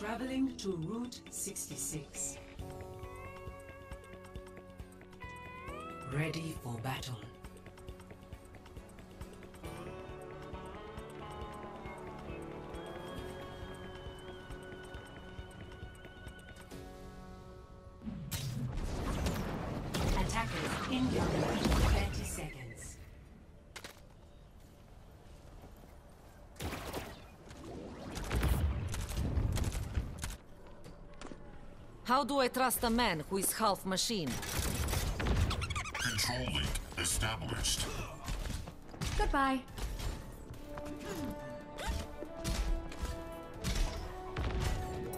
Traveling to Route 66. Ready for battle. Attackers incoming How do I trust a man who is half machine? Control link established. Goodbye.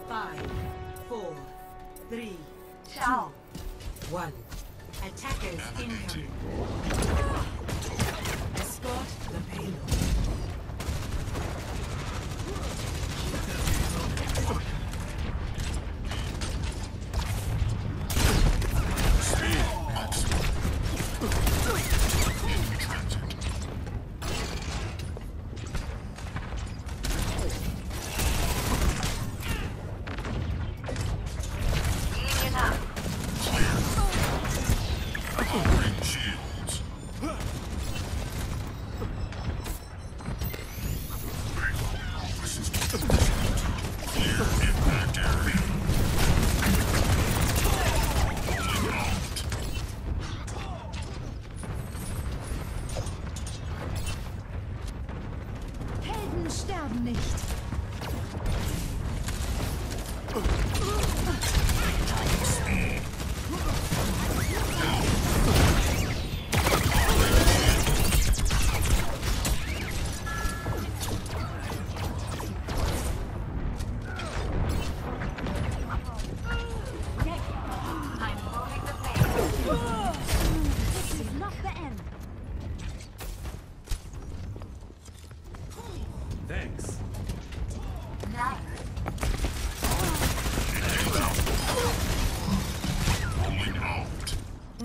Five, four, three, Ciao. two, one. Attackers incoming.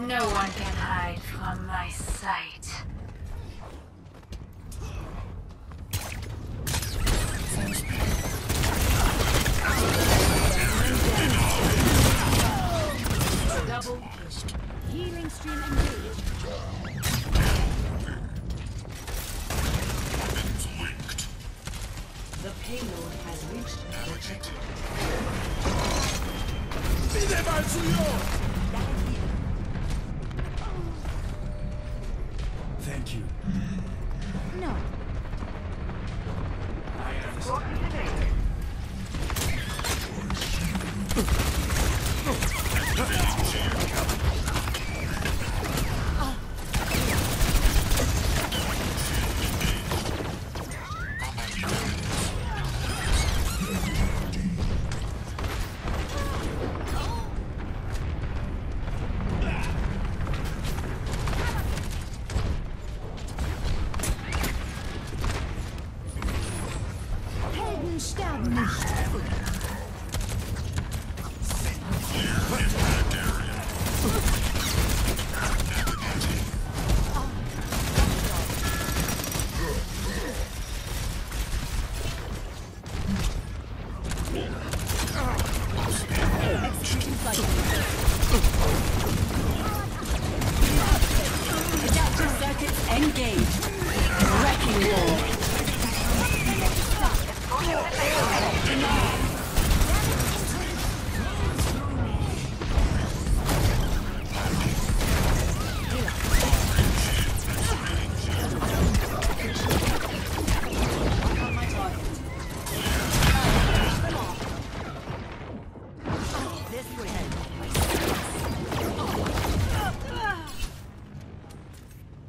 No one can hide from my sight. Full speed. Double kill. Healing stream engaged. The payload has reached the Navigating. Thank you. No. Sterben nicht.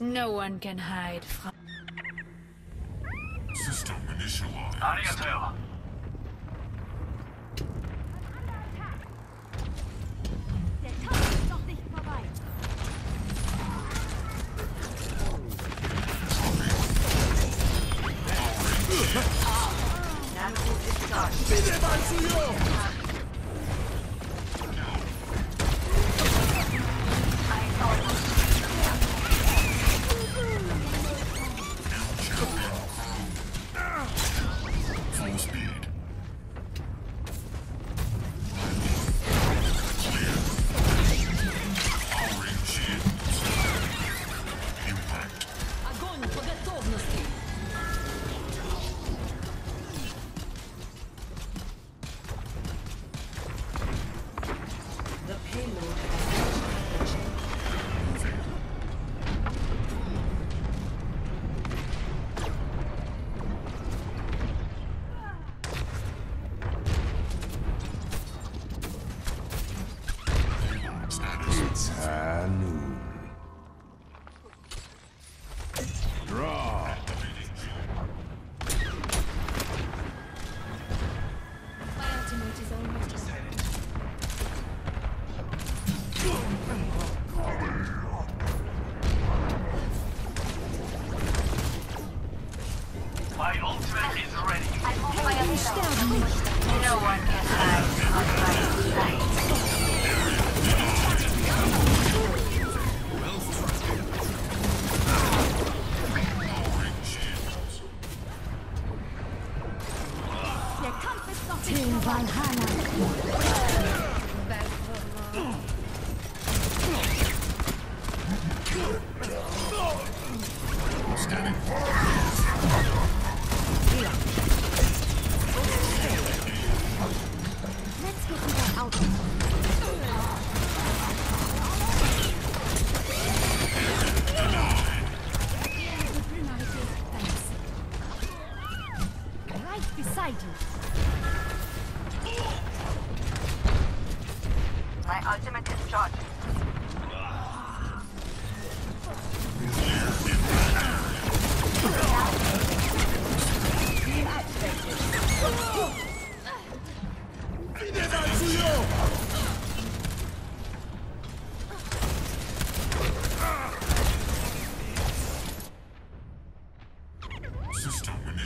No one can hide from. System initialized. Arigato. Der Tag ist noch nicht vorbei. Bitte mal zu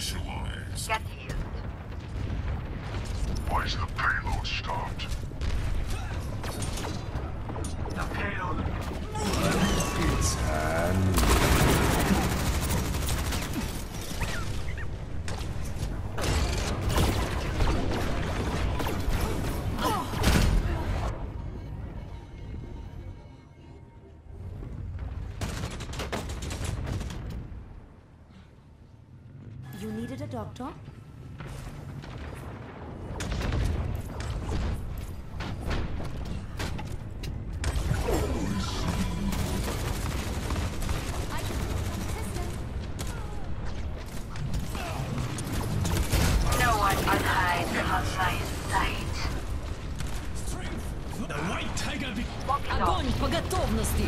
Visualize. Get used. Why is the payload stopped? The payload. It's handled. Doctor? Огонь по готовности!